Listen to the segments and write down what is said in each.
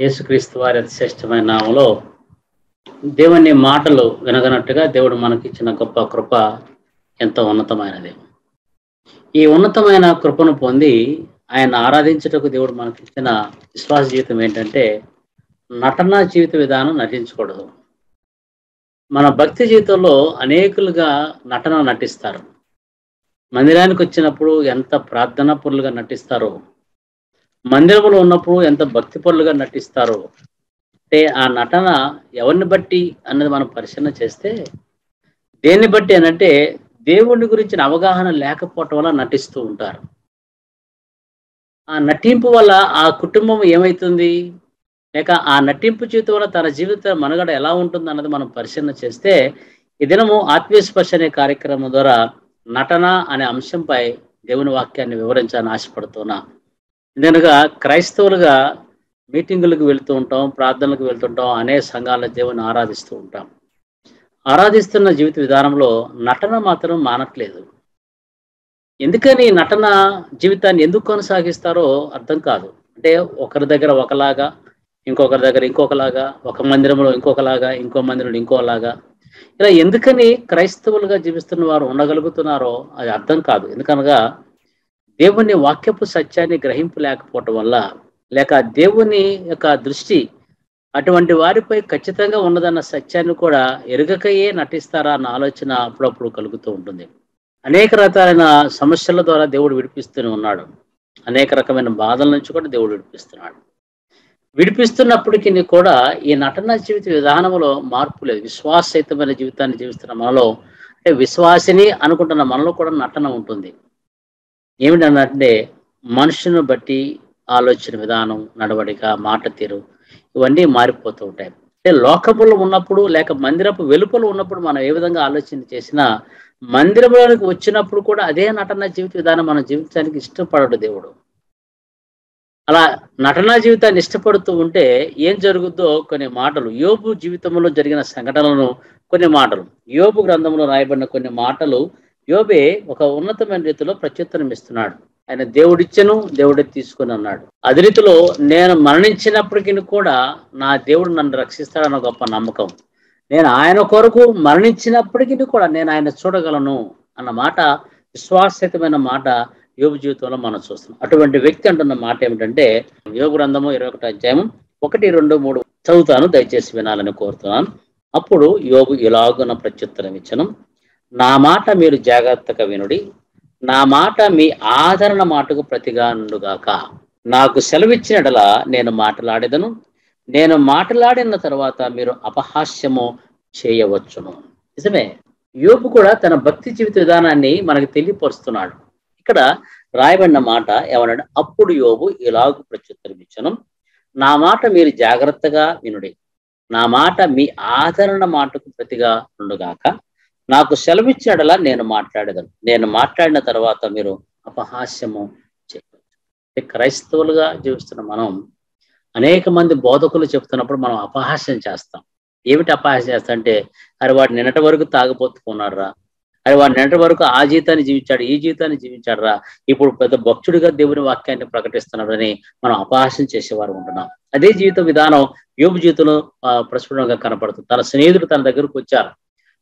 యేసుక్రీస్తు వారి అతి శ్రేష్టమైన నామంలో దేవుని మాటలు వినగనట్టుగా దేవుడు మనకిచ్చిన గొప్ప కృప ఎంతో ఉన్నతమైనది. ఈ ఉన్నతమైన కృపను పొంది ఆయన ఆరాధించుటకు దేవుడు మనకిచ్చిన విశ్వాస జీవితం ఏంటంటే నటన జీవిత విధానం నటించకూడదు. మన భక్తి జీవితంలో అనేకులుగా నటన నటిస్తారు. మందిరానికి వచ్చినప్పుడు ఎంత ప్రార్థనా పనులుగా నటిస్తారో మందిరంలో ఉన్నప్పుడు ఎంత భక్తిపరులుగా నటిస్తారో. అంటే ఆ నటన ఎవరిని బట్టి అన్నది మనం పరిశీలన చేస్తే దేన్ని బట్టి అనంటే దేవుడి గురించిన అవగాహన లేకపోవటం వల్ల నటిస్తూ ఉంటారు. ఆ నటింపు వల్ల ఆ కుటుంబం ఏమవుతుంది లేక ఆ నటింపు జీవితం వల్ల తన జీవిత మనుగడ ఎలా ఉంటుంది అన్నది మనం పరిశీలన చేస్తే ఈ దినము ఆత్మీయ స్పర్శ అనే కార్యక్రమం ద్వారా నటన అనే అంశంపై దేవుని వాక్యాన్ని వివరించాలని ఆశపడుతున్నా. ఎందుకనగా క్రైస్తవులుగా మీటింగులకు వెళ్తూ ఉంటాం ప్రార్థనలకు వెళ్తుంటాం అనేక సంఘాల దేవుని ఆరాధిస్తూ ఉంటాం. ఆరాధిస్తున్న జీవిత విధానంలో నటన మాత్రం మానట్లేదు. ఎందుకని నటన జీవితాన్ని ఎందుకు కొనసాగిస్తారో అర్థం కాదు. అంటే ఒకరి దగ్గర ఒకలాగా ఇంకొకరి దగ్గర ఇంకొకలాగా ఒక మందిరంలో ఇంకొకలాగా ఇంకో మందిరంలో ఇంకోలాగా. ఇలా ఎందుకని క్రైస్తవులుగా జీవిస్తున్న వారు ఉండగలుగుతున్నారో అది అర్థం కాదు. ఎందుకనగా దేవుని వాక్యపు సత్యాన్ని గ్రహింపు లేకపోవటం వల్ల లేక దేవుని యొక్క దృష్టి అటువంటి వారిపై ఖచ్చితంగా ఉన్నదన్న సత్యాన్ని కూడా ఎరుగకయే నటిస్తారా అన్న ఆలోచన అప్పుడప్పుడు కలుగుతూ ఉంటుంది. అనేక రకాలైన సమస్యల ద్వారా దేవుడు విడిపిస్తూనే ఉన్నాడు. అనేక రకమైన బాధల నుంచి కూడా దేవుడు విడిపిస్తున్నాడు. విడిపిస్తున్నప్పటికీ కూడా ఈ నటన జీవిత విధానంలో మార్పు లేదు. విశ్వాసయుతమైన జీవితాన్ని జీవిస్తున్న మనలో అంటే విశ్వాసిని అనుకుంటున్న మనలో కూడా నటన ఉంటుంది. ఏమిటంటే మనుషుని బట్టి ఆలోచన విధానం నడవడిక మాట తీరు ఇవన్నీ మారిపోతూ ఉంటాయి. అంటే లోకములో ఉన్నప్పుడు లేక మందిరపు వెలుపల ఉన్నప్పుడు మనం ఏ విధంగా ఆలోచన చేసినా మందిరంలోనికి వచ్చినప్పుడు కూడా అదే నటన జీవిత విధానం మనం జీవించడానికి ఇష్టపడడు దేవుడు. అలా నటనా జీవితాన్ని ఇష్టపడుతూ ఉంటే ఏం జరుగుద్దో కొన్ని మాటలు యోబు జీవితంలో జరిగిన సంఘటనలను కొన్ని మాటలు యోబు గ్రంథంలో రాయబడిన కొన్ని మాటలు యోబే ఒక ఉన్నతమైన రీతిలో ప్రత్యుత్తరం ఇస్తున్నాడు ఆయన దేవుడిచ్చను దేవుడే తీసుకుని అన్నాడు. అదే రీతిలో నేను మరణించినప్పటికీ కూడా నా దేవుడు నన్ను రక్షిస్తాడన్న గొప్ప నమ్మకం. నేను ఆయన కొరకు మరణించినప్పటికీ కూడా నేను ఆయన చూడగలను అన్న మాట విశ్వాసయుతమైన మాట యోగు జీవితంలో మనం చూస్తున్నాం. అటువంటి వ్యక్తి అంటున్న మాట ఏమిటంటే యోగ గ్రంథము ఇరవై ఒకటి అధ్యాయం ఒకటి రెండు మూడు చదువుతాను దయచేసి వినాలని కోరుతున్నాను. అప్పుడు యోగు ఇలాగున ప్రత్యుత్తరం ఇచ్చను నా మాట మీరు జాగ్రత్తగా వినుడి. నా మాట మీ ఆదరణ మాటకు ప్రతిగానుగాక నాకు సెలవిచ్చినడలా నేను మాట్లాడేదను. నేను మాట్లాడిన తర్వాత మీరు అపహాస్యము చేయవచ్చును. నిజమే. యోపు కూడా తన భక్తి జీవిత విధానాన్ని మనకు తెలియపరుస్తున్నాడు. ఇక్కడ రాయబడిన మాట ఏమన్నాడు? అప్పుడు యోబు ఇలాగు ప్రత్యుత్తరం ఇచ్చను నా మాట మీరు జాగ్రత్తగా వినుడి. నా మాట మీ ఆదరణ మాటకు ప్రతిగా ఉండుగాక నాకు సెలవిచ్చాడలా నేను మాట్లాడగలను. నేను మాట్లాడిన తర్వాత మీరు అపహాస్యము చేయవచ్చు క్రైస్తవులుగా జీవిస్తున్న మనం అనేక మంది బోధకులు చెప్తున్నప్పుడు మనం అపహాస్యం చేస్తాం. ఏమిటి అపహాస్యం చేస్తా అంటే అరే వాడు నిన్నటి వరకు తాగబోతుకున్నారా అరే వాడు నిన్నటి వరకు ఆ జీవితాన్ని జీవించాడు ఈ జీవితాన్ని జీవించాడు రా ఇప్పుడు పెద్ద భక్తుడిగా దేవుని వాక్యాన్ని ప్రకటిస్తున్నాడని మనం అపహాస్యం చేసేవారు ఉంటున్నాం. అదే జీవిత విధానం యోగు జీవితంలో ప్రస్ఫుటంగా కనపడుతుంది. తన స్నేహితుడు తన దగ్గరకు వచ్చారు.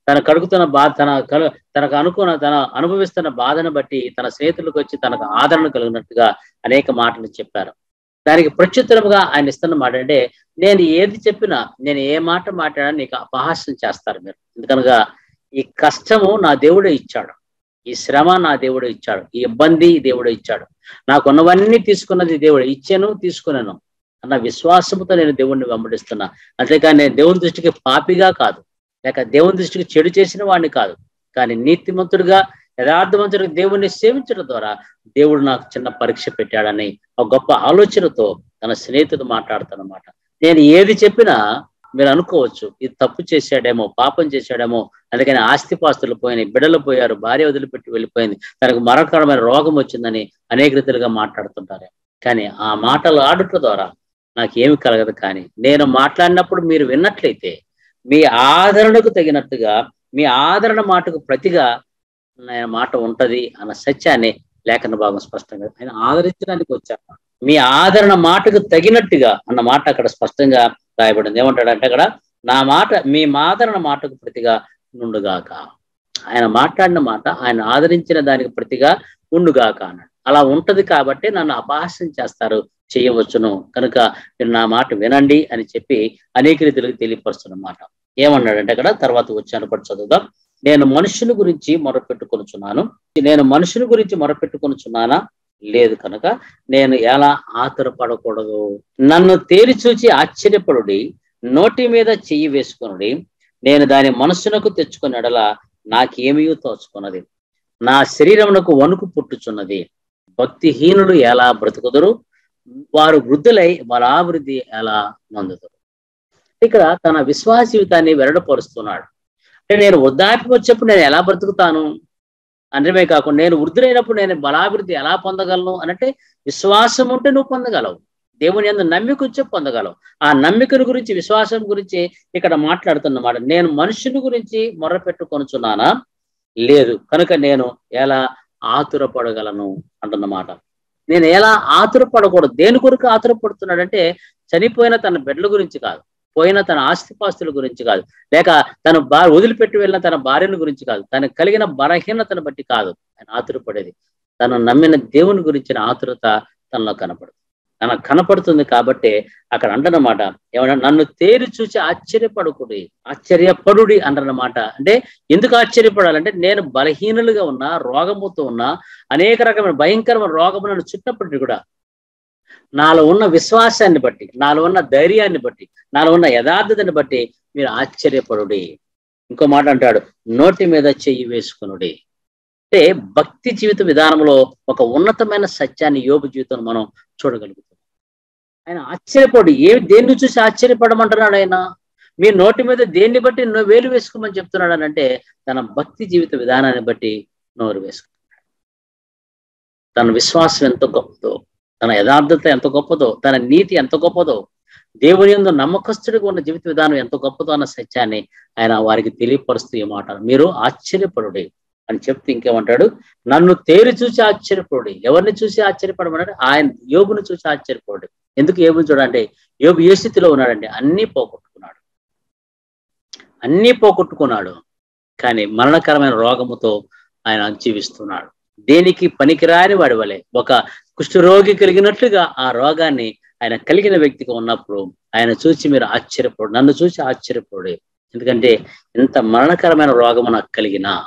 తన కడుగుతున్న బాధ తన కలు తనకు అనుకున్న తన అనుభవిస్తున్న బాధను బట్టి తన స్నేహితులకు వచ్చి తనకు ఆదరణ కలిగినట్టుగా అనేక మాటలు చెప్పారు. దానికి ప్రత్యుత్తరముగా ఆయన ఇస్తున్న మాట అంటే నేను ఏది చెప్పినా నేను ఏ మాట మాట్లాడా నీకు అపహాస్యం చేస్తారు మీరు. ఎందుకనగా ఈ కష్టము నా దేవుడే ఇచ్చాడు. ఈ శ్రమ నా దేవుడే ఇచ్చాడు. ఈ ఇబ్బంది దేవుడే ఇచ్చాడు. నాకున్నవన్నీ తీసుకున్నది దేవుడు ఇచ్చాను తీసుకున్నాను అన్న విశ్వాసముతో నేను దేవుణ్ణి వెంబడిస్తున్నా. అంతేకాని నేను దేవుని దృష్టికి పాపిగా కాదు. లేక దేవుని దృష్టికి చెడు చేసిన వాడిని కాదు. కానీ నీతిమంతుడిగా యథార్థవంతుడిగా దేవుణ్ణి సేవించడం ద్వారా దేవుడు నాకు చిన్న పరీక్ష పెట్టాడని ఒక గొప్ప ఆలోచనతో తన స్నేహితుడు మాట్లాడుతానమాట నేను ఏది చెప్పినా మీరు అనుకోవచ్చు ఇది తప్పు చేశాడేమో పాపం చేశాడేమో అందుకని ఆస్తిపాస్తులు పోయినాయి బిడలు పోయారు భార్య వదిలిపెట్టి వెళ్ళిపోయింది తనకు మరొకరమైన రోగం వచ్చిందని అనేక రీతిలుగా మాట్లాడుతుంటారు. కానీ ఆ మాటలు ఆడుట ద్వారా నాకు ఏమి కలగదు కానీ నేను మాట్లాడినప్పుడు మీరు విన్నట్లయితే మీ ఆదరణకు తగినట్టుగా మీ ఆదరణ మాటకు ప్రతిగా ఆయన మాట ఉంటది అన్న సత్యాన్ని లేఖన భాగం స్పష్టంగా ఆయన ఆదరించడానికి వచ్చారు. మీ ఆదరణ మాటకు తగినట్టుగా అన్న మాట అక్కడ స్పష్టంగా రాయబడింది. ఏమంటాడంటే అక్కడ నా మాట మీ ఆదరణ మాటకు ప్రతిగా నుండుగాక. ఆయన మాట్లాడిన మాట ఆయన ఆదరించిన దానికి ప్రతిగా ఉండుగాక అన్నాడు. అలా ఉంటది కాబట్టి నన్ను అపహాస్యం చేస్తారు చేయవచ్చును. కనుక మీరు నా మాట వినండి అని చెప్పి అనేక రీతిలకు తెలియపరుస్తున్నమాట. ఏమన్నాడంటే అక్కడ తర్వాత వచ్చాను కూడా చదువుదాం. నేను మనుషుని గురించి మొరపెట్టుకొనుచున్నాను. నేను మనుషుని గురించి మొరపెట్టుకొనుచున్నానా? లేదు కనుక నేను ఎలా ఆతురపడకూడదు? నన్ను తేరి చూచి ఆశ్చర్యపడుడి నోటి మీద చెయ్యి వేసుకునుడి. నేను దాని మనస్సునకు తెచ్చుకున్నడల నాకేమీ తోచుకున్నది. నా శరీరమునకు వణుకు పుట్టుచున్నది. భక్తిహీనులు ఎలా బ్రతుకుదురు? వారు వృద్ధులై బలాభివృద్ధి ఎలా నందుతారు ఇక్కడ తన విశ్వాస జీవితాన్ని వెరడపరుస్తున్నాడు అంటే నేను వృద్ధాప్యం వచ్చేప్పుడు నేను ఎలా బ్రతుకుతాను? అనడమే కాకుండా నేను వృద్ధులైనప్పుడు నేను బలాభివృద్ధి ఎలా పొందగలను? అనంటే విశ్వాసం ఉంటే నువ్వు పొందగలవు. దేవుని ఎందు నమ్మిక వచ్చి పొందగలవు. ఆ నమ్మికను గురించి విశ్వాసం గురించి ఇక్కడ మాట్లాడుతున్నమాట. నేను మనుషుని గురించి మొర్ర పెట్టుకొనుచున్నానా లేదు. కనుక నేను ఎలా ఆతురపడగలను అంటున్నమాట. నేను ఎలా ఆతురపడకూడదు? దేని కొరకు ఆతురపడుతున్నాడంటే చనిపోయిన తన బిడ్డల గురించి కాదు. పోయిన తన ఆస్తిపాస్తుల గురించి కాదు. లేక తన బా వదిలిపెట్టి వెళ్ళిన తన భార్యను గురించి కాదు. తనకు కలిగిన బలహీనతను బట్టి కాదు. ఆయన ఆతురపడేది. తను నమ్మిన దేవుని గురించిన ఆతురత తనలో కనపడదు. తనకు కనపడుతుంది కాబట్టి అక్కడ అంటనమాట ఏమన్నా నన్ను తేరి చూసి ఆశ్చర్యపడుకుడి ఆశ్చర్యపడుడి అంటారనమాట అంటే ఎందుకు ఆశ్చర్యపడాలంటే నేను బలహీనులుగా ఉన్నా రోగముతో ఉన్నా అనేక రకమైన భయంకరమైన రోగము నన్ను చుట్టినప్పటికీ కూడా నాలో ఉన్న విశ్వాసాన్ని బట్టి నాలో ఉన్న ధైర్యాన్ని బట్టి నాలో ఉన్న యథార్థతని బట్టి మీరు ఆశ్చర్యపడుడి. ఇంకో మాట అంటాడు నోటి మీద చెయ్యి వేసుకునుడి. అంటే భక్తి జీవిత విధానంలో ఒక ఉన్నతమైన సత్యాన్ని యోగ జీవితం మనం చూడగలుగుతాం. ఆయన ఆశ్చర్యపడు. ఏ దేన్ని చూసి ఆశ్చర్యపడమంటున్నాడు ఆయన? మీ నోటి మీద దేన్ని బట్టి నువ్వు వేలు వేసుకోమని చెప్తున్నాడు అని అంటే తన భక్తి జీవిత విధానాన్ని బట్టి నోరు వేసుకుంటున్నాడు తన విశ్వాసం ఎంత గొప్పదో తన యథార్థత ఎంత గొప్పదో తన నీతి ఎంత గొప్పదో దేవుని ఎందు నమ్మకస్తుడిగా ఉన్న జీవిత విధానం ఎంత గొప్పదో అన్న సత్యాన్ని ఆయన వారికి తెలియపరుస్తూ ఈ మాట మీరు ఆశ్చర్యపడుడి అని చెప్తే ఇంకేమంటాడు? నన్ను తేరి చూసి ఆశ్చర్యపడు ఎవరిని చూసి ఆశ్చర్యపడమన్నాడు? ఆయన యోగుని చూసి ఆశ్చర్యపడు ఎందుకు యోగుని చూడండి? యోబు ఏ స్థితిలో ఉన్నాడండి. అన్నీ పోగొట్టుకున్నాడు. అన్నీ పోగొట్టుకున్నాడు. కానీ మరణకరమైన రోగముతో ఆయన జీవిస్తున్నాడు. దేనికి పనికిరాని వాడి వలె ఒక కుష్ఠరోగి కలిగినట్లుగా ఆ రోగాన్ని ఆయన కలిగిన వ్యక్తిగా ఉన్నప్పుడు ఆయన చూసి మీరు ఆశ్చర్యపడు నన్ను చూసి ఆశ్చర్యపోడు. ఎందుకంటే ఇంత మరణకరమైన రోగము నాకు కలిగినా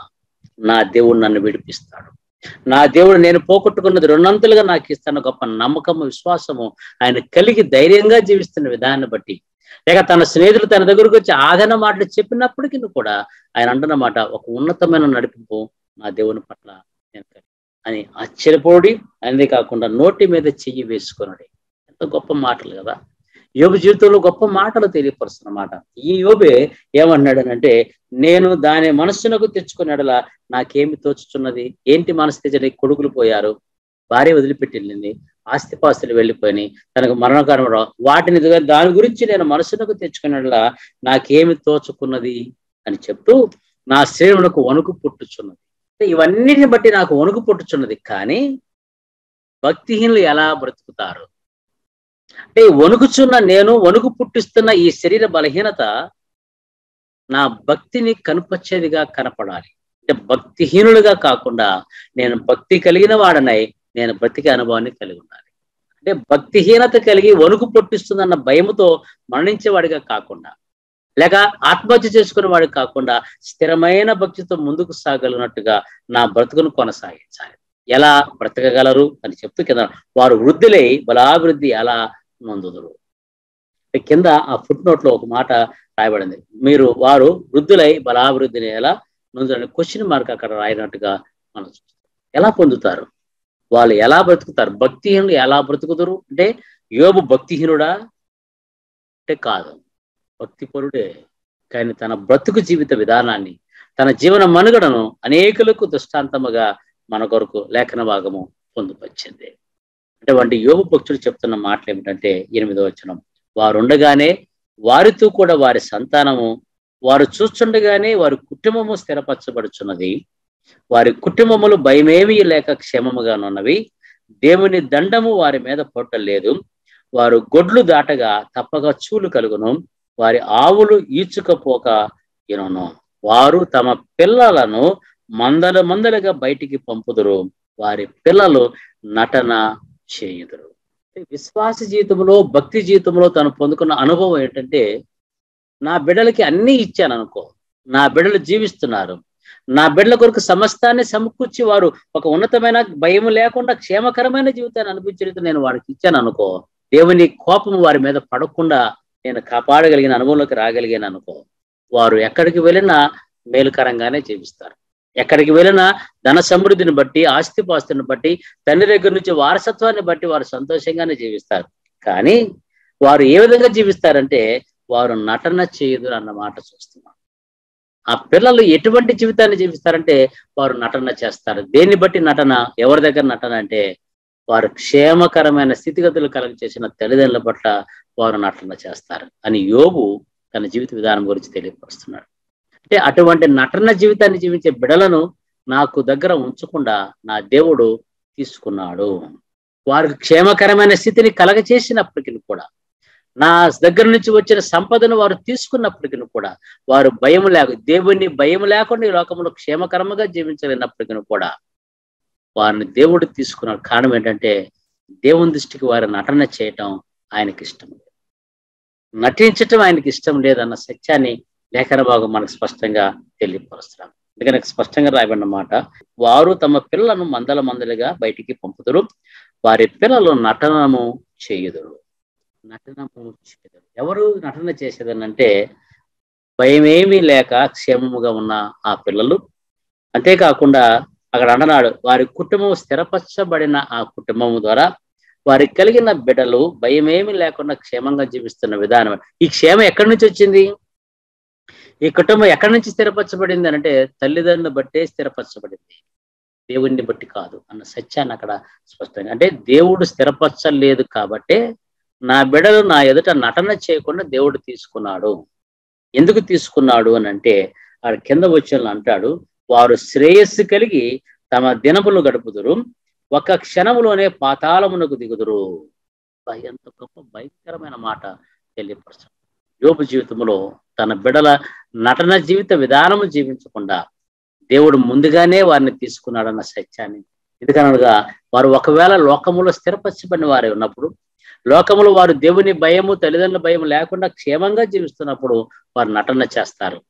నా దేవుడు నన్ను విడిపిస్తాడు. నా దేవుడు నేను పోగొట్టుకున్నది రెండంతలుగా నాకు ఇస్తాను గొప్ప నమ్మకము విశ్వాసము. ఆయన కలిగి ధైర్యంగా జీవిస్తున్న విధానాన్ని బట్టి. లేక తన స్నేహితులు తన దగ్గరకు వచ్చి ఆదరణ మాటలు చెప్పినప్పటికీ కూడా ఆయన అంటున్నమాట ఒక ఉన్నతమైన నడిపింపు నా దేవుని పట్ల నేను అని ఆశ్చర్యపోడి అనేది కాకుండా నోటి మీద చెయ్యి వేసుకున్నాడు ఎంత గొప్ప మాటలు కదా. యోబు జీవితంలో గొప్ప మాటలు తెలియపరుస్తున్నమాట. ఈ యోబే ఏమన్నాడనంటే నేను దాని మనస్సునకు తెచ్చుకున్నాడలా నాకేమి తోచుచున్నది? ఏంటి మనసు తెచ్చని కొడుకులు పోయారు. భార్య వదిలిపెట్టి వెళ్ళింది. ఆస్తిపాస్తులు వెళ్ళిపోయి తనకు మరణకారం వాటిని దాని గురించి నేను మనసునకు తెచ్చుకున్నట్లా నాకేమి తోచుకున్నది? అని చెప్తూ నా శరీరమునకు వణుకు పుట్టుచున్నది. ఇవన్నిటిని బట్టి నాకు వణుకు పుట్టుచున్నది. కానీ భక్తిహీనులు ఎలా బ్రతుకుతారు? అంటే వణుకుచున్న నేను వణుకు పుట్టిస్తున్న ఈ శరీర బలహీనత నా భక్తిని కనుపచ్చేదిగా కనపడాలి. అంటే భక్తిహీనుడిగా కాకుండా నేను భక్తి కలిగిన వాడనై నేను బ్రతికే అనుభవాన్ని కలిగి ఉండాలి. అంటే భక్తిహీనత కలిగి వణుకు పుట్టిస్తుందన్న భయముతో మరణించేవాడిగా కాకుండా లేక ఆత్మహత్య చేసుకునేవాడు కాకుండా స్థిరమైన భక్తితో ముందుకు సాగలిగినట్టుగా నా బ్రతుకును కొనసాగించాలి. ఎలా బ్రతకగలరు అని చెప్తూ కింద వారు వృద్ధులై బలాభివృద్ధి ఎలా నందుదురు కింద ఆ ఫుట్ నోట్లో ఒక మాట రాయబడింది. మీరు వారు వృద్ధులై బలాభివృద్ధిని ఎలా నొందులని క్వశ్చన్ మార్క్ అక్కడ రాయినట్టుగా మనం ఎలా పొందుతారు? వాళ్ళు ఎలా బ్రతుకుతారు? భక్తిహీనులు ఎలా బ్రతుకుతారు అంటే యోబు భక్తిహీనుడా? అంటే కాదు. భక్తి పరుడే కానీ తన బ్రతుకు జీవిత విధానాన్ని తన జీవన మనుగడను అనేకులకు దృష్టాంతముగా మన కొరకు లేఖన భాగము పొందుపరిచింది. అంటే వంటి యోగ భక్తులు చెప్తున్న మాటలు ఏమిటంటే ఎనిమిదో వచనం వారు ఉండగానే వారితో కూడా వారి సంతానము వారు చూస్తుండగానే వారి కుటుంబము స్థిరపరచబడుచున్నది. వారి కుటుంబములు భయమేమీ లేక క్షేమముగానున్నవి. దేవుని దండము వారి మీద పొట్టలేదు వారు గొడ్లు దాటగా తప్పక చూలు కలుగును. వారి ఆవులు ఈచుకపోక ఇనును. వారు తమ పిల్లలను మందల మందలుగా బయటికి పంపుదురు. వారి పిల్లలు నటన చేయుదురు. విశ్వాస జీవితంలో భక్తి జీవితంలో తను పొందుకున్న అనుభవం ఏంటంటే నా బిడ్డలకి అన్ని ఇచ్చాను అనుకో నా బిడ్డలు జీవిస్తున్నారు. నా బిడ్డల కొరకు సమస్తాన్ని సమకూర్చి వారు ఒక ఉన్నతమైన భయం లేకుండా క్షేమకరమైన జీవితాన్ని అనిపించేది నేను వారికి ఇచ్చాను అనుకో దేవుని కోపం వారి మీద పడకుండా నేను కాపాడగలిగిన అనుభవంలోకి రాగలిగాను అనుకో వారు ఎక్కడికి వెళ్ళినా మేలుకరంగానే జీవిస్తారు. ఎక్కడికి వెళ్ళినా ధన సమృద్ధిని బట్టి ఆస్తిపాస్తుని బట్టి తండ్రి దగ్గర నుంచి వారసత్వాన్ని బట్టి వారు సంతోషంగానే జీవిస్తారు. కానీ వారు ఏ విధంగా జీవిస్తారంటే వారు నటన చేయదు అన్న మాట చూస్తున్నాం. ఆ పిల్లలు ఎటువంటి జీవితాన్ని జీవిస్తారంటే వారు నటన చేస్తారు. దేన్ని బట్టి నటన? ఎవరి దగ్గర నటన అంటే వారు క్షేమకరమైన స్థితిగతులు కలగ చేసిన తల్లిదండ్రుల పట్ల వారు నటన చేస్తారు అని యోగు తన జీవిత విధానం గురించి తెలియపరుస్తున్నాడు. అంటే అటువంటి నటన జీవితాన్ని జీవించే బిడలను నాకు దగ్గర ఉంచకుండా నా దేవుడు తీసుకున్నాడు. వారికి క్షేమకరమైన స్థితిని కలగచేసినప్పటికీ కూడా నా దగ్గర నుంచి వచ్చిన సంపదను వారు తీసుకున్నప్పటికీ కూడా వారు భయం లేక దేవుణ్ణి భయం లేకుండా ఈ లోకంలో క్షేమకరంగా జీవించలేనప్పటికీ కూడా వారిని దేవుడు తీసుకున్నాడు. కారణం ఏంటంటే దేవుని దృష్టికి వారి నటన చేయటం ఆయనకి ఇష్టం లేదు. నటించటం ఆయనకి ఇష్టం లేదన్న సత్యాన్ని లేఖన భాగం మనకు స్పష్టంగా తెలియపరుస్తున్నాం. అందుకని స్పష్టంగా రాయబడిన మాట వారు తమ పిల్లలను మందల మందలుగా బయటికి పంపుతురు వారి పిల్లలు నటనము చేయుదురు. నటనము చేయుదురు. ఎవరు నటన చేసేదనంటే భయమేమీ లేక క్షేమముగా ఉన్న ఆ పిల్లలు. అంతేకాకుండా అక్కడ అంటున్నాడు వారి కుటుంబం స్థిరపరచబడిన ఆ కుటుంబం ద్వారా వారికి కలిగిన బిడ్డలు భయమేమి లేకుండా క్షేమంగా జీవిస్తున్న విధానం ఈ క్షేమం ఎక్కడి నుంచి వచ్చింది? ఈ కుటుంబం ఎక్కడి నుంచి స్థిరపరచబడింది అంటే తల్లిదండ్రులను బట్టే స్థిరపరచబడింది. దేవుణ్ణి బట్టి కాదు అన్న సత్యాన్ని అక్కడ స్పష్టంగా అంటే దేవుడు స్థిరపరచలేదు కాబట్టే నా బిడలు నా ఎదుట నటన చేయకుండా దేవుడు తీసుకున్నాడు. ఎందుకు తీసుకున్నాడు అని అంటే ఆడ కింద వచ్చిన అంటాడు వారు శ్రేయస్సు కలిగి తమ దినములు గడుపుదురు ఒక క్షణములోనే పాతాళమునకు దిగుదురు. ఎంత గొప్ప భయంకరమైన మాట తెలియపరచు యోపు జీవితంలో తన బిడల నటన జీవిత విధానము జీవించకుండా దేవుడు ముందుగానే వారిని తీసుకున్నాడన్న సత్యాన్ని. ఎందుకనగా వారు ఒకవేళ లోకములో స్థిరపరచబడిన వారే ఉన్నప్పుడు లోకములు వారు దేవుని భయము తల్లిదండ్రుల భయం లేకుండా క్షేమంగా జీవిస్తున్నప్పుడు వారు నటన చేస్తారు.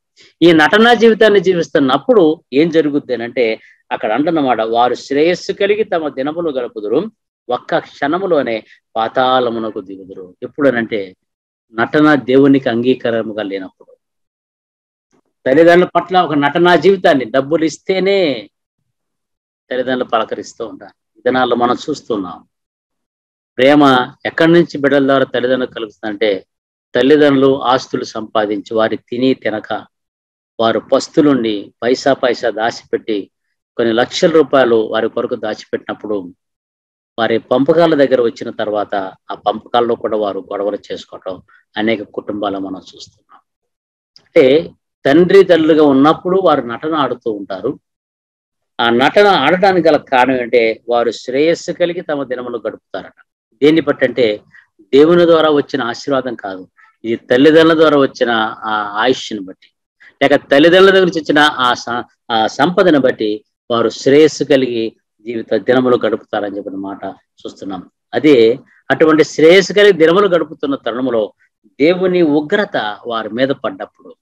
ఈ నటనా జీవితాన్ని జీవిస్తున్నప్పుడు ఏం జరుగుద్ది అంటే అక్కడ అంటున్నమాట వారు శ్రేయస్సు కలిగి తమ దినములు గడుపుదురు ఒక్క క్షణములోనే పాతాళమునకు దిగుదురు. ఎప్పుడనంటే నటన దేవునికి అంగీకారముగా లేనప్పుడు. తల్లిదండ్రుల పట్ల ఒక నటనా జీవితాన్ని డబ్బులు ఇస్తేనే తల్లిదండ్రులు పలకరిస్తూ ఉంటారు. దినాల్లో మనం చూస్తున్నాం. ప్రేమ ఎక్కడి నుంచి బిడ్డల ద్వారా తల్లిదండ్రులు కలుగుతుందంటే తల్లిదండ్రులు ఆస్తులు సంపాదించి వారి తిని తినక వారు పస్తులుండి పైసా పైసా దాచిపెట్టి కొన్ని లక్షల రూపాయలు వారి కొరకు దాచిపెట్టినప్పుడు వారి పంపకాల దగ్గర వచ్చిన తర్వాత ఆ పంపకాల్లో కూడా వారు గొడవలు చేసుకోవటం అనేక కుటుంబాలు మనం చూస్తున్నాం. అంటే తండ్రి తల్లుగా ఉన్నప్పుడు వారు నటన ఆడుతూ ఉంటారు. ఆ నటన ఆడటానికి గల కారణం ఏంటంటే వారు శ్రేయస్సు కలిగి తమ దినములు గడుపుతారట. దేన్ని బట్టి అంటే దేవుని ద్వారా వచ్చిన ఆశీర్వాదం కాదు ఇది తల్లిదండ్రుల ద్వారా వచ్చిన ఆ ఆయుష్ని బట్టి. లేక తల్లిదండ్రుల దగ్గర నుంచి వచ్చిన ఆ ఆ సంపదను బట్టి వారు శ్రేయస్సు కలిగి జీవిత దినములు గడుపుతారని చెప్పిన మాట చూస్తున్నాం. అదే అటువంటి శ్రేయస్సు కలిగి దినములు గడుపుతున్న తరుణంలో దేవుని ఉగ్రత వారి మీద పడ్డప్పుడు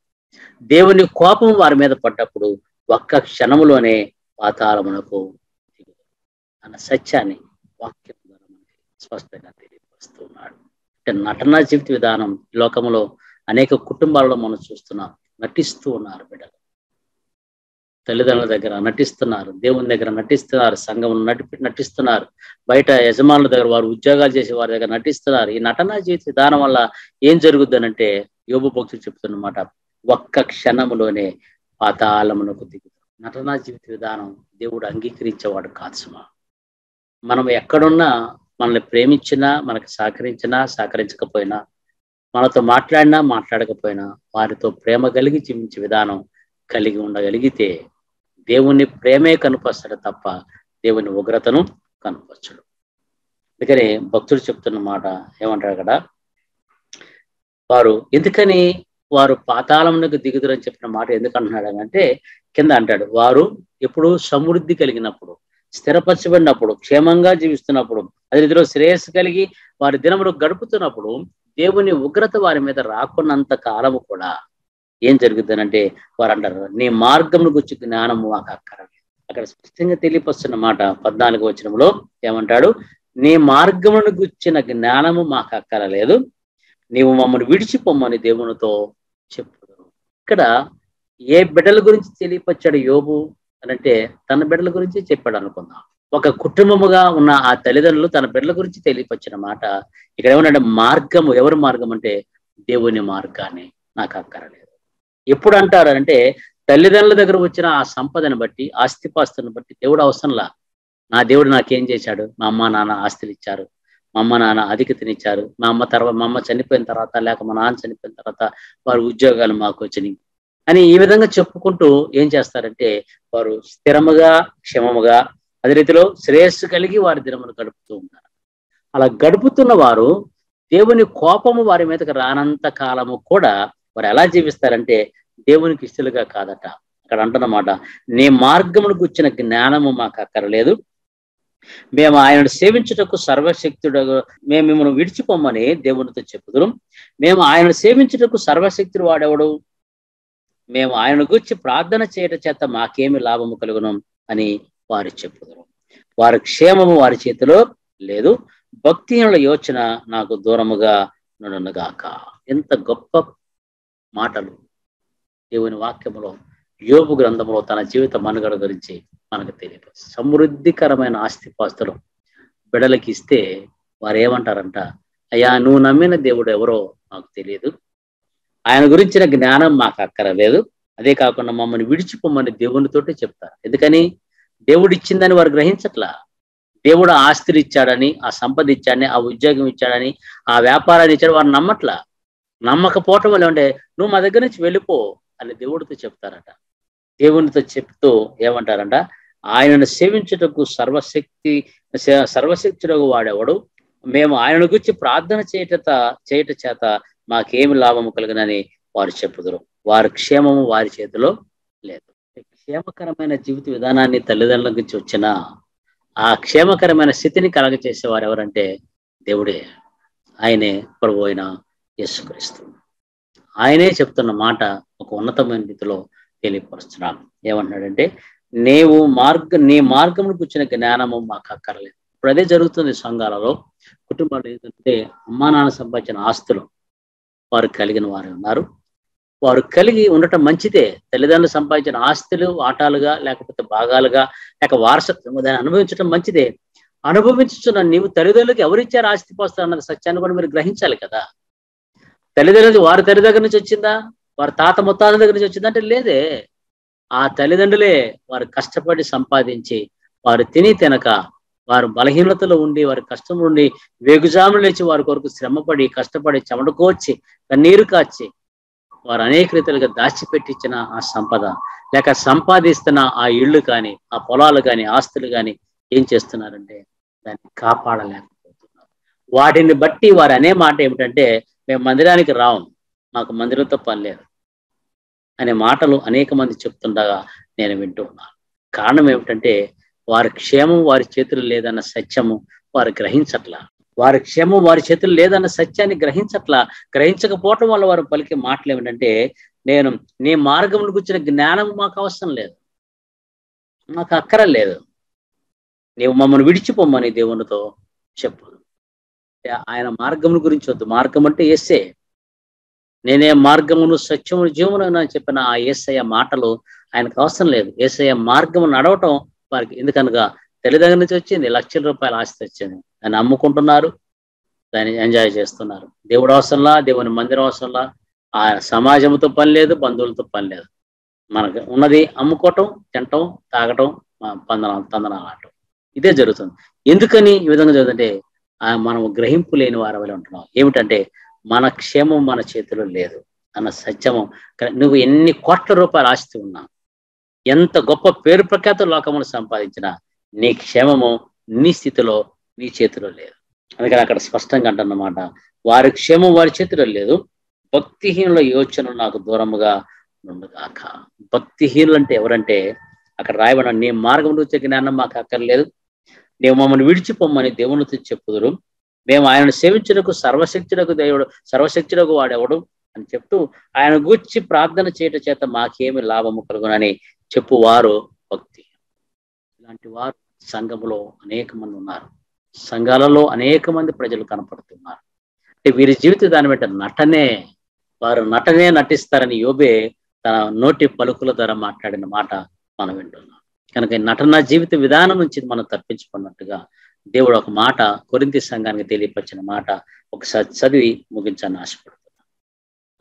దేవుని కోపం వారి మీద పడ్డప్పుడు ఒక్క క్షణములోనే పాతాళమునకు అన్న సత్యాన్ని వాక్యం ద్వారా మనకి స్పష్టంగా తెలియపరుస్తున్నాడు. అంటే నటనా జీవిత విధానం లోకంలో అనేక కుటుంబాలలో మనం చూస్తున్నాం. నటిస్తూ ఉన్నారు బిడ్డలు. తల్లిదండ్రుల దగ్గర నటిస్తున్నారు. దేవుని దగ్గర నటిస్తున్నారు. సంఘం నటి నటిస్తున్నారు. బయట యజమానుల దగ్గర వారు ఉద్యోగాలు చేసే వారి దగ్గర నటిస్తున్నారు. ఈ నటనా జీవిత విధానం వల్ల ఏం జరుగుద్దనంటే యోగ భక్తులు చెప్తున్నమాట ఒక్క క్షణములోనే పాతాళమునకు దిగు నటనా జీవిత విధానం దేవుడు అంగీకరించేవాడు కాదు సుమా. మనం ఎక్కడున్నా మనల్ని ప్రేమించినా మనకు సహకరించినా సహకరించకపోయినా మనతో మాట్లాడినా మాట్లాడకపోయినా వారితో ప్రేమ కలిగి జీవించే విధానం కలిగి ఉండగలిగితే దేవుని ప్రేమే కనుపరుస్తాడు తప్ప దేవుని ఉగ్రతను కనుపరచడు. అందుకని భక్తుడు చెప్తున్న మాట ఏమంటారు అక్కడ వారు ఎందుకని వారు పాతాళమునకు దిగుదురని చెప్పిన మాట ఎందుకు అంటున్నాడు అంటే కింద అంటాడు వారు ఎప్పుడు సమృద్ధి కలిగినప్పుడు స్థిరపరచబడినప్పుడు క్షేమంగా జీవిస్తున్నప్పుడు అదే రీతిలో శ్రేయస్సు కలిగి వారి దినములు గడుపుతున్నప్పుడు దేవుని ఉగ్రత వారి మీద రాకున్నంత కాలము కూడా ఏం జరుగుతుందంటే వారు అంటారు నీ మార్గమును గుర్చి జ్ఞానము మాకు అక్కరలేదు. అక్కడ స్పష్టంగా తెలియపస్తున్న మాట పద్నాలుగు వచనంలో ఏమంటాడు? నీ మార్గమును గుర్చిన జ్ఞానము మాకు అక్కరలేదు. నీవు మమ్మల్ని విడిచిపోమ్మని దేవునితో చెప్పు ఇక్కడ ఏ బిడ్డల గురించి తెలియపచ్చాడు యోబు అనంటే తన బిడ్డల గురించి చెప్పాడు అనుకుందాం. ఒక కుటుంబముగా ఉన్న ఆ తల్లిదండ్రులు తన బిడ్డల గురించి తెలియపచ్చిన మాట ఇక్కడ ఏమన్నా మార్గము ఎవరి మార్గం అంటే దేవుని మార్గాన్ని నాకు అక్కరలేదు. ఎప్పుడు అంటారు అంటే తల్లిదండ్రుల దగ్గర వచ్చిన ఆ సంపదను బట్టి ఆస్తిపాస్తులను బట్టి దేవుడు అవసరంలా? నా దేవుడు నాకేం చేశాడు? మా అమ్మ నాన్న ఆస్తులు ఇచ్చారు. మా అమ్మ నాన్న అధికతనిచ్చారు మా అమ్మ తర్వాత మా అమ్మ చనిపోయిన తర్వాత లేక మా నాన్న చనిపోయిన తర్వాత వారి ఉద్యోగాలు మాకు వచ్చినాయి అని ఈ విధంగా చెప్పుకుంటూ ఏం చేస్తారంటే వారు స్థిరముగా క్షమముగా అదే రీతిలో శ్రేయస్సు కలిగి వారి దినములు గడుపుతూ ఉంటారు. అలా గడుపుతున్న వారు దేవుని కోపము వారి మీదకి రానంత కాలము కూడా వారు ఎలా జీవిస్తారంటే దేవునికి ఇష్టలుగా కాదట. అక్కడ అంటున్నమాట నీ మార్గమును గుచ్చిన జ్ఞానము మాకు అక్కరలేదు. మేము ఆయనను సేవించుటకు సర్వశక్తుడు మేము మిమ్మల్ని విడిచిపోమని దేవునితో చెప్పుదురు. మేము ఆయనను సేవించుటకు సర్వశక్తుడు వాడెవడు? మేము ఆయన గురించి ప్రార్థన చేయట చేత మాకేమి లాభము కలుగును అని వారు చెప్పుదురు. వారి క్షేమము వారి చేతిలో లేదు. భక్తిహీనుల యోచన నాకు దూరముగా నుండుగాక ఎంత గొప్ప మాటలు దేవుని వాక్యములో యోగు గ్రంథంలో తన జీవిత మనుగడ గురించి మనకు తెలియదు. సమృద్ధికరమైన ఆస్తిపాస్తులు బిడలకి ఇస్తే వారు ఏమంటారంట అయ్యా నువ్వు నమ్మిన దేవుడు ఎవరో నాకు తెలియదు. ఆయన గురించిన జ్ఞానం మాకు అక్కరలేదు. అదే కాకుండా మమ్మల్ని విడిచిపోమని దేవునితోటే చెప్తారు. ఎందుకని? దేవుడు ఇచ్చిందని వారు గ్రహించట్లా? దేవుడు ఆస్తులు ఇచ్చాడని ఆ సంపద ఇచ్చాడని ఆ ఉద్యోగం ఇచ్చాడని ఆ వ్యాపారాన్ని ఇచ్చాడు వారు నమ్మట్లా? నమ్మకపోవటం వల్ల ఉండే నువ్వు మా దగ్గర నుంచి వెళ్ళిపో అని దేవుడితో చెప్తారట. దేవునితో చెప్తూ ఏమంటారంట ఆయనను సేవించుటకు సర్వశక్తి సర్వశక్తులకు వాడేవాడు? మేము ఆయన గురించి ప్రార్థన చేయట చేయట చేత మాకేమి లాభము కలిగినని వారు చెప్పుదురు. వారి క్షేమము వారి చేతిలో లేదు. క్షేమకరమైన జీవిత విధానాన్ని తల్లిదండ్రుల గురించి వచ్చిన ఆ క్షేమకరమైన స్థితిని కలగచేసే వారు ఎవరంటే దేవుడే. ఆయనే ప్రభు అయిన యేసుక్రీస్తు. ఆయనే చెప్తున్న మాట ఒక ఉన్నతమైన రీతిలో తెలియపరుస్తున్నాను ఏమంటున్నాడంటే నీవు మార్గ నీ మార్గమును కూర్చున్న జ్ఞానము మాకు అక్కర్లేదు. ఇప్పుడు అదే జరుగుతుంది సంఘాలలో. కుటుంబాలు ఏంటంటే అమ్మా నాన్న సంపాదించిన ఆస్తులు వారు కలిగిన వారు ఉన్నారు. వారు కలిగి ఉండటం మంచిదే. తల్లిదండ్రులు సంపాదించిన ఆస్తులు ఆటాలుగా లేకపోతే భాగాలుగా లేక వారసత్వం దాన్ని అనుభవించడం మంచిదే. అనుభవించుతున్న నీవు తల్లిదండ్రులకు ఎవరిచ్చారు ఆస్తిపోస్తారు అన్నది సత్యాన్ని కూడా మీరు గ్రహించాలి కదా. తల్లిదండ్రులు వారి తల్లి దగ్గర నుంచి వచ్చిందా? వారి తాత ముత్తాత దగ్గర నుంచి వచ్చిందా? అంటే లేదే. ఆ తల్లిదండ్రులే వారు కష్టపడి సంపాదించి వారు తిని తినక వారు బలహీనతలో ఉండి వారి కష్టం నుండి వేగుజాములు లేచి వారి కొరకు శ్రమపడి కష్టపడి చెమటకోర్చి కన్నీరు కాచి వారు అనేక రీతిలుగా దాచిపెట్టించిన ఆ సంపద. లేక సంపాదిస్తున్న ఆ ఇళ్ళు కానీ ఆ పొలాలు కానీ ఆస్తులు కానీ ఏం చేస్తున్నారంటే దాన్ని కాపాడలేకపోతున్నారు. వాటిని బట్టి వారు అనే మాట ఏమిటంటే మేము మందిరానికి రావు. మాకు మందిరంతో పని లేదు. అనే మాటలు అనేక మంది చెప్తుండగా నేను వింటూ ఉన్నాను. కారణం ఏమిటంటే వారి క్షేమం వారి చేతులు లేదన్న సత్యము వారు గ్రహించట్లా. వారి క్షేమం వారి చేతులు లేదన్న సత్యాన్ని గ్రహించట్లా. గ్రహించకపోవటం వల్ల వారు పలికే మాటలు ఏమిటంటే నేను నీ మార్గమును గురించిన జ్ఞానం మాకు అవసరం లేదు. మాకు అక్కర లేదు. నీవు మమ్మల్ని విడిచిపోమ్మని దేవునితో చెప్పు. ఆయన మార్గము గురించి వద్దు. మార్గం అంటే ఎస్సే నేనే మార్గమును సత్యమును జీవమును అని చెప్పిన ఆ ఏసయ్య మాటలు ఆయనకు అవసరం లేదు. ఏసయ్య మార్గము నడవటం వారికి ఎందుకనగా తల్లిదండ్రుల నుంచి వచ్చింది. లక్షల రూపాయల ఆస్తి వచ్చింది. దాన్ని అమ్ముకుంటున్నారు. దాన్ని ఎంజాయ్ చేస్తున్నారు. దేవుడు అవసరంలా? దేవుని మందిరం అవసరంలా? ఆ సమాజంతో పని లేదు బంధువులతో పని లేదు. మనకు ఉన్నది అమ్ముకోవటం తినటం తాగటం పందన తందనాలు ఆడటం. ఇదే జరుగుతుంది. ఎందుకని ఈ విధంగా జరుగుతుంటే మనం గ్రహింపు లేని వారి వల్ల ఉంటున్నాం. ఏమిటంటే మన క్షేమం మన చేతిలో లేదు అన్న సత్యము. నువ్వు ఎన్ని కోట్ల రూపాయలు ఆస్తి ఉన్నా ఎంత గొప్ప పేరు ప్రఖ్యాత లోకమును సంపాదించినా నీ క్షేమము నీ స్థితిలో నీ చేతిలో లేదు. అందుకని అక్కడ స్పష్టంగా అంటున్నమాట వారి క్షేమం వారి చేతిలో లేదు. భక్తిహీనుల యోచన నాకు దూరముగా నుండుగాక. భక్తిహీనులు అంటే ఎవరంటే అక్కడ రాయబడిన నీ మార్గం నుంచి జ్ఞానం మాకు అక్కర్లేదు. నీవు మమ్మల్ని విడిచిపోమ్మని దేవునితో చెప్పుదురు. మేము ఆయనను సేవించుటకు సర్వశక్తులకు దేవుడు సర్వశక్తులకు వాడెవడు అని చెప్తూ ఆయన గూర్చి ప్రార్థన చేయట చేత మాకేమి లాభము కలుగునని చెప్పువారు భక్తి. ఇలాంటి వారు సంఘములో అనేక మంది ఉన్నారు. సంఘాలలో అనేక మంది ప్రజలు కనపడుతున్నారు. అంటే వీరి జీవిత దాని వెంట నటనే వారు నటనే నటిస్తారని యోబే తన నోటి పలుకుల ద్వారా మాట్లాడిన మాట మనం వింటున్నాం. కనుక నటన జీవిత విధానం నుంచి మనం తప్పించుకున్నట్టుగా దేవుడు ఒక మాట కొరింతి సంఘానికి తెలియపరిచిన మాట ఒకసారి చదివి ముగించాలని ఆశపడుతున్నాను.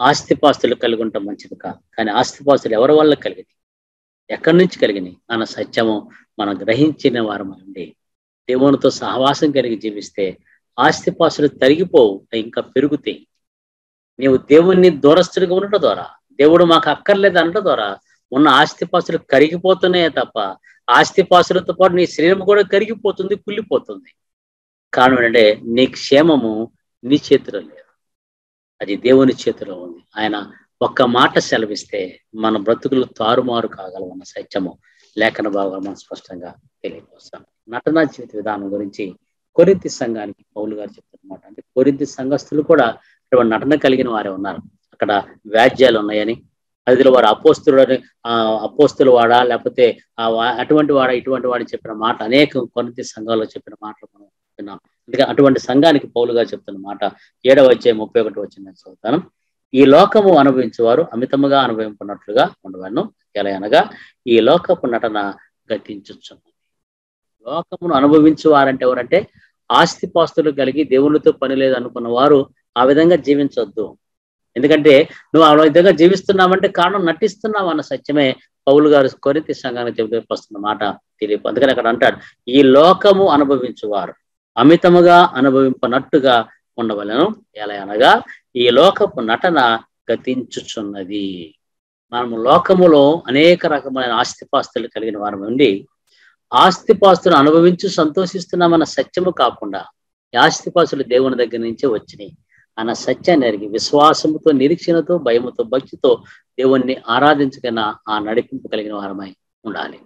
ఆస్తిపాస్తులు కలిగి ఉండటం మంచిది కాదు కానీ ఆస్తిపాస్తులు ఎవరి వల్ల కలిగింది ఎక్కడి నుంచి కలిగినాయి అన్న సత్యము మనం గ్రహించిన వారమై ఉండి. దేవునితో సహవాసం కలిగి జీవిస్తే ఆస్తిపాస్తులు తరిగిపోవు ఇంకా పెరుగుతాయి. నీవు దేవుణ్ణి దూరస్తుడిగా ఉండటం ద్వారా దేవుడు మాకు అక్కర్లేదు అనడం ద్వారా ఉన్న ఆస్తిపాస్తులు కరిగిపోతున్నాయే తప్ప ఆస్తిపాస్తులతో పాటు నీ శరీరం కూడా కరిగిపోతుంది కుళ్ళిపోతుంది. కారణం ఏంటంటే నీ క్షేమము నీ చేతిలో లేదు. అది దేవుని చేతిలో ఉంది. ఆయన ఒక్క మాట సెలవిస్తే మన బ్రతుకులు తారుమారు కాగలమన్న సత్యము లేఖన భాగం మనం స్పష్టంగా తెలియపోస్తాం నటనా జీవిత విధానం గురించి కొరింతి సంఘానికి పౌలు గారు చెప్తున్నమాట. అంటే కొరింతి సంఘస్థులు కూడా నటన కలిగిన వారే ఉన్నారు. అక్కడ వ్యాజ్యాలు ఉన్నాయని అదిలో వారు అపోస్తులు ఆ అపోస్తులు వాడా లేకపోతే అటువంటి వాడా ఇటువంటి వాడు చెప్పిన మాట అనేక కొన్ని సంఘాల్లో చెప్పిన మాటలు మనం విన్నాం. అందుకే అటువంటి సంఘానికి పౌలుగా చెప్తున్న మాట ఏడవ వచ్చే ముప్పై ఒకటి వచ్చింది నేను చదువుతాను. ఈ లోకము అనుభవించేవారు అమితముగా అనుభవింపున్నట్లుగా ఉండవను ఎలా అనగా ఈ లోకపు నటన గతించుచున్నది. లోకమును అనుభవించేవారంటే ఎవరంటే ఆస్తిపాస్తులు కలిగి దేవునితో పని లేదు అనుకున్న వారు ఆ విధంగా జీవించొద్దు. ఎందుకంటే నువ్వు ఆ విధంగా జీవిస్తున్నావంటే కారణం నటిస్తున్నావు అన్న సత్యమే పౌలు గారు కొరితి సంఘానికి చెబుతూ వస్తున్న మాట తెలియదు అందుకని అక్కడ అంటాడు ఈ లోకము అనుభవించువారు అమితముగా అనుభవింపనట్టుగా ఉండవలను. ఎలా అనగా ఈ లోకపు నటన గతించుచున్నది. మనము లోకములో అనేక రకమైన ఆస్తిపాస్తులు కలిగిన వారు ఉండి ఆస్తిపాస్తులు అనుభవించి సంతోషిస్తున్నామన్న సత్యము కాకుండా ఈ ఆస్తిపాస్తులు దేవుని దగ్గర నుంచే వచ్చినాయి. అన్న సత్యాన్ని ఎరిగి విశ్వాసముతో నిరీక్షణతో భయముతో భక్తితో దేవుణ్ణి ఆరాధించకన్నా ఆ నడిపింపు కలిగిన వారమై ఉండాలి.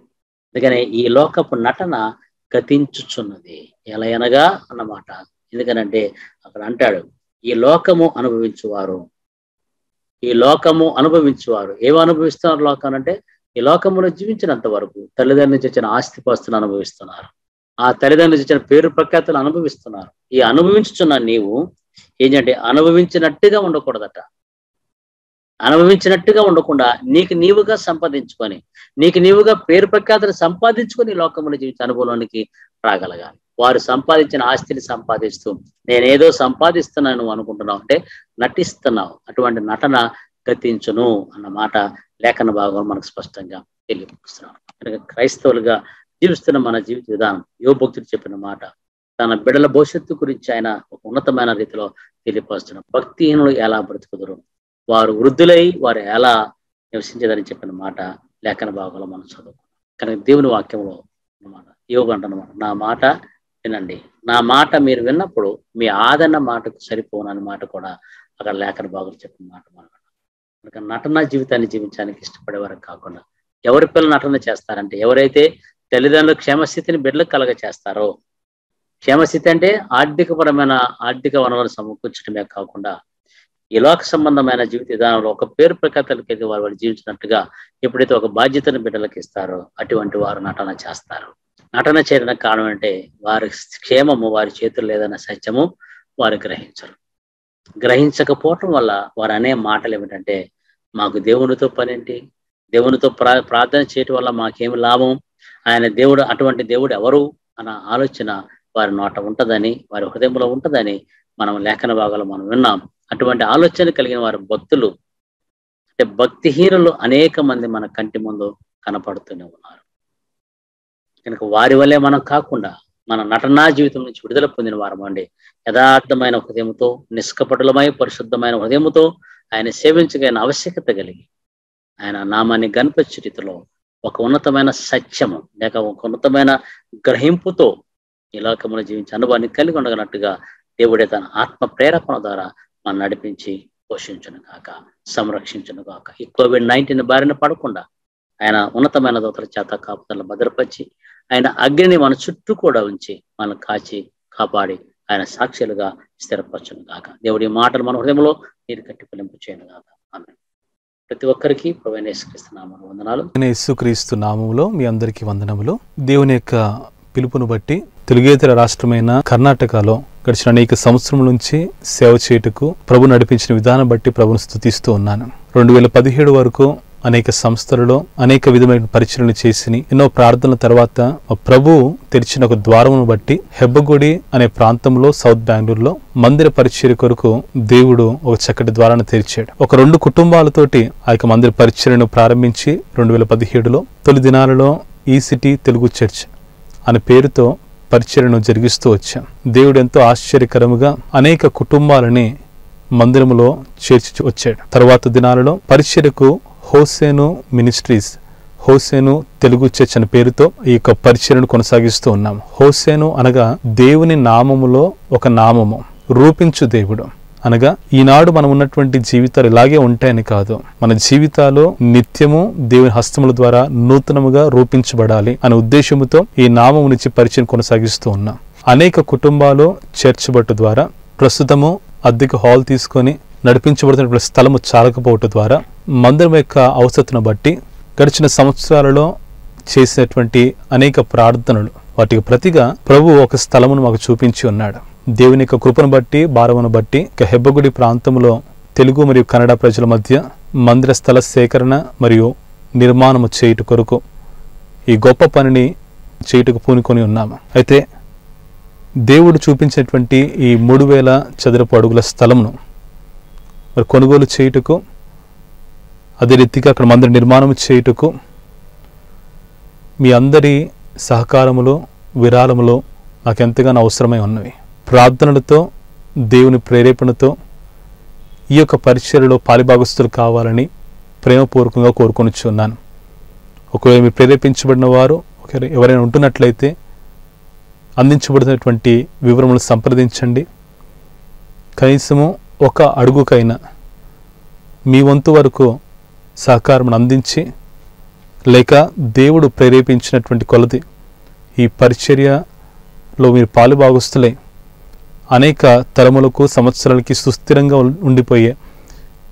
అందుకనే ఈ లోకపు నటన గతించుచున్నది. ఎలా అనగా? అన్నమాట. ఎందుకనంటే అక్కడ అంటాడు ఈ లోకము అనుభవించువారు. ఈ లోకము అనుభవించువారు. ఏమి అనుభవిస్తున్నారు లోకం అంటే? ఈ లోకములో జీవించినంత వరకు తల్లిదండ్రుల నుంచి వచ్చిన ఆస్తిపాస్తులు అనుభవిస్తున్నారు. ఆ తల్లిదండ్రుల నుంచి వచ్చిన పేరు ప్రఖ్యాతులు అనుభవిస్తున్నారు. ఈ అనుభవించుచున్న నీవు ఏంటంటే అనుభవించినట్టుగా ఉండకూడదట. అనుభవించినట్టుగా ఉండకుండా నీకు నీవుగా సంపాదించుకొని నీకు నీవుగా పేరు ప్రఖ్యాతను సంపాదించుకొని లోకంలో జీవిత అనుభవంలోనికి రాగలగాలి. వారు సంపాదించిన ఆస్తిని సంపాదిస్తూ నేనేదో సంపాదిస్తున్నాను అనుకుంటున్నావు అంటే నటిస్తున్నావు. అటువంటి నటన గతించును అన్న మాట లేఖన భాగం మనకు స్పష్టంగా తెలియపరుస్తున్నాం క్రైస్తవులుగా జీవిస్తున్న మన జీవిత విధానం యువభక్తుడు చెప్పిన మాట తన బిడల భవిష్యత్తు గురించి ఆయన ఒక ఉన్నతమైన రీతిలో తెలియపరుస్తున్న భక్తిహీనులు ఎలా బ్రతుకుదరు? వారు వృద్ధులై వారు ఎలా నివసించేదని చెప్పిన మాట లేఖన భాగంలో మనం చదువుకున్నాం కానీ దేవుని వాక్యంలో అన్నమాట యోగ అంటున్నమాట నా మాట వినండి. నా మాట మీరు విన్నప్పుడు మీ ఆదరణ మాటకు సరిపోనని మాట కూడా అక్కడ లేఖన భాగం చెప్పిన మాట మనం నటన జీవితాన్ని జీవించడానికి ఇష్టపడేవారు కాకుండా ఎవరి పిల్లలు నటన చేస్తారంటే ఎవరైతే తల్లిదండ్రుల క్షేమస్థితిని బిడ్డలకు కలగ చేస్తారో క్షేమస్థితి అంటే ఆర్థికపరమైన ఆర్థిక వనరులను సమకూర్చడమే కాకుండా ఈ లోక సంబంధమైన జీవిత విధానంలో ఒక పేరు ప్రఖ్యాతలకి వారు వారు జీవించినట్టుగా ఎప్పుడైతే ఒక బాధ్యతను బిడ్డలకు ఇస్తారో అటువంటి వారు నటన చేస్తారు. నటన చేయడానికి కారణం అంటే వారి క్షేమము వారి చేతులు లేదన్న సత్యము వారు గ్రహించరు. గ్రహించకపోవటం వల్ల వారు అనే మాటలు ఏమిటంటే మాకు దేవునితో పనేంటి? దేవునితో ప్రా ప్రార్థన చేయటం వల్ల మాకేమి లాభం? ఆయన దేవుడు అటువంటి దేవుడు ఎవరు? అన్న ఆలోచన వారి నోట ఉంటుందని వారి హృదయంలో ఉంటుందని మనం లేఖన భాగాలు మనం విన్నాం. అటువంటి ఆలోచన కలిగిన వారి భక్తులు అంటే భక్తిహీనులు అనేక మంది మన కంటి ముందు కనపడుతూనే ఉన్నారు. కనుక వారి వల్లే మనం కాకుండా మన నటనా జీవితం నుంచి విడుదల పొందిన వారం అండి. యథార్థమైన హృదయంతో నిష్కపటులమై పరిశుద్ధమైన హృదయముతో ఆయన సేవించగలిగిన ఆవశ్యకత కలిగి ఆయన నామాన్ని గణపతి చరిత్రలో ఒక ఉన్నతమైన సత్యము లేక ఒక ఉన్నతమైన గ్రహింపుతో ఈ లోకంలో జీవించే అనుభవాన్ని కలిగి ఉండగనట్టుగా దేవుడే తన ఆత్మ ప్రేరేపణ ద్వారా మనం నడిపించి పోషించను కాక సంరక్షించను కాక ఈ కోవిడ్ నైన్టీన్ బారిన పడకుండా ఆయన ఉన్నతమైన దోతల చేత కాపుతలను భద్రపరిచి ఆయన అగ్నిని మన చుట్టూ కూడా ఉంచి మనం కాచి కాపాడి ఆయన సాక్షులుగా స్థిరపరచను కాక దేవుడి మాటలు మన హృదయంలో నీరు కట్టి పిలింపు చేయను కాక ఆమె ప్రతి ఒక్కరికి ప్రవేశిస్తున్నాము వందనాలు. నేను యేసుక్రీస్తు నామములో మీ అందరికీ వందనములు. దేవుని యొక్క పిలుపును బట్టి తెలుగేతర రాష్ట్రమైన కర్ణాటకలో గడిచిన అనేక సంవత్సరం నుంచి సేవ చేయుటకు ప్రభు నడిపించిన విధానం బట్టి ప్రభును స్థుతిస్తూ ఉన్నాను. రెండు వేల పదిహేడు వరకు అనేక సంస్థలలో అనేక విధమైన పరిచయలు చేసి ఎన్నో ప్రార్థనల తర్వాత ప్రభు తెరిచిన ఒక ద్వారమును బట్టి హెబ్బగుడి అనే ప్రాంతంలో సౌత్ బెంగళూరులో మందిర పరిచయ కొరకు దేవుడు ఒక చక్కటి ద్వారాన్ని తెరిచాడు. ఒక రెండు కుటుంబాలతోటి ఆ యొక్క మందిర పరిచయను ప్రారంభించి రెండు వేల పదిహేడులో తొలి దినాలలో ఈ సిటీ తెలుగు చర్చ్ అనే పేరుతో పరిచర్యను జరిగిస్తూ వచ్చాం. దేవుడు ఎంతో ఆశ్చర్యకరముగా అనేక కుటుంబాలని మందిరములో చేర్చి వచ్చాడు. తర్వాత దినాలలో పరిచర్యకు హోసేను మినిస్ట్రీస్ హోసేను తెలుగు చర్చ్ అనే పేరుతో ఈ యొక్క పరిచయను కొనసాగిస్తూ ఉన్నాం. హోసేను అనగా దేవుని నామములో ఒక నామము. రూపించు దేవుడు. అనగా ఈనాడు మనం ఉన్నటువంటి జీవితాలు ఇలాగే ఉంటాయని కాదు. మన జీవితాలు నిత్యము దేవుని హస్తముల ద్వారా నూతనముగా రూపించబడాలి అనే ఉద్దేశముతో ఈ నామము నుంచి పరిచయం కొనసాగిస్తూ ఉన్నాం. అనేక కుటుంబాలు చర్చ్ బట్టు ద్వారా ప్రస్తుతము అద్దెకు హాల్ తీసుకొని నడిపించబడుతున్నటువంటి స్థలము చాలకపోవటం ద్వారా మందిరం యొక్క అవసరతను బట్టి గడిచిన సంవత్సరాలలో చేసినటువంటి అనేక ప్రార్థనలు వాటికి ప్రతిగా ప్రభు ఒక స్థలమును మాకు చూపించి ఉన్నాడు. దేవుని యొక్క కృపను బట్టి భారమును బట్టి ఇక హెబ్బగుడి ప్రాంతంలో తెలుగు మరియు కన్నడ ప్రజల మధ్య మందిర స్థల సేకరణ మరియు నిర్మాణము చేయుట కొరకు ఈ గొప్ప పనిని చేయుటకు పూనుకొని ఉన్నాము. అయితే దేవుడు చూపించినటువంటి ఈ మూడు వేల చదరపు అడుగుల స్థలమును మరి కొనుగోలు చేయుటకు అదే రీతిగా అక్కడ మందిర నిర్మాణం చేయుటకు మీ అందరి సహకారములో విరాళములో నాకు ఎంతగానో అవసరమై ఉన్నవి. ప్రార్థనలతో దేవుని ప్రేరేపణతో ఈ యొక్క పరిచర్యలో పాలిభాగస్తులు కావాలని ప్రేమపూర్వకంగా కోరుకొనిచున్నాను. ఒకవేళ మీరు ప్రేరేపించబడిన వారు ఎవరైనా ఉంటున్నట్లయితే అందించబడినటువంటి వివరములు సంప్రదించండి. కనీసము ఒక అడుగుకైనా మీ వంతు వరకు సహకారం అందించి లేక దేవుడు ప్రేరేపించినటువంటి కొలది ఈ పరిచర్యలో మీరు పాలుభాగస్తులై అనేక తరములకు సంవత్సరాలకి సుస్థిరంగా ఉం- ఉండిపోయే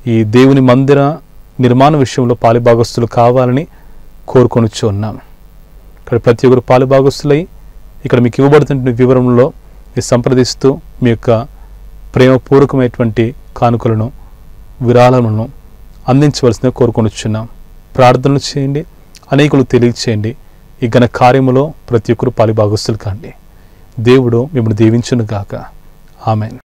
ఈ దేవుని మందిర నిర్మాణ విషయంలో పాలిభాగస్తులు కావాలని కోరుకొనిచ్చు ఉన్నాం. ఇక్కడ ప్రతి ఒక్కరు పాలుభాగస్తులై ఇక్కడ మీకు ఇవ్వబడుతున్న వివరంలో మీరు సంప్రదిస్తూ మీ యొక్క ప్రేమపూర్వకమైనటువంటి కానుకలను విరాళములను అందించవలసిందిగా కోరుకొనిచ్చున్నాం ప్రార్థనలు చేయండి అనేకులు తెలియచేయండి. ఈ ఘన కార్యములో ప్రతి ఒక్కరు పాలిభాగస్తులు కాండి. దేవుడు మిమ్మల్ని దీవించును గాక Amen.